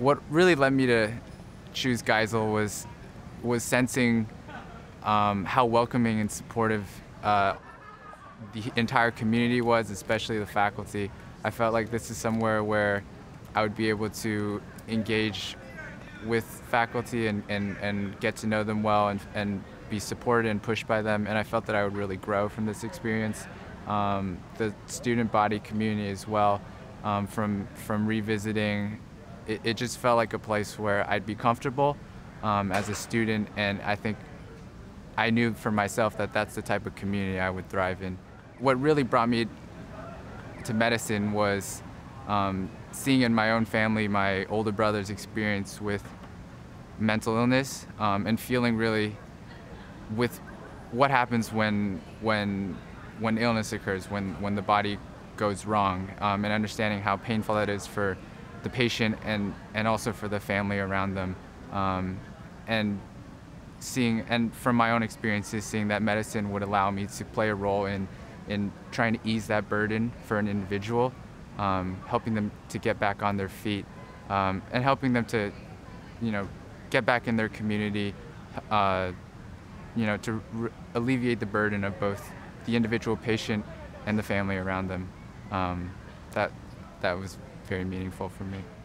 what really led me to choose Geisel was was sensing um, how welcoming and supportive uh, the entire community was, especially the faculty. I felt like this is somewhere where I would be able to engage with faculty and, and, and get to know them well and, and be supported and pushed by them. And I felt that I would really grow from this experience. Um, the student body community as well, um, from, from revisiting, it, it, just felt like a place where I'd be comfortable um, as a student. And I think I knew for myself that that's the type of community I would thrive in. What really brought me to medicine was um, seeing in my own family my older brother's experience with mental illness um, and feeling really with what happens when when when illness occurs when when the body goes wrong um, and understanding how painful that is for the patient and and also for the family around them um, and seeing and from my own experiences seeing that medicine would allow me to play a role in in trying to ease that burden for an individual um, helping them to get back on their feet, um, and helping them to, you know, get back in their community, uh, you know, to alleviate the burden of both the individual patient and the family around them. Um, that that was very meaningful for me.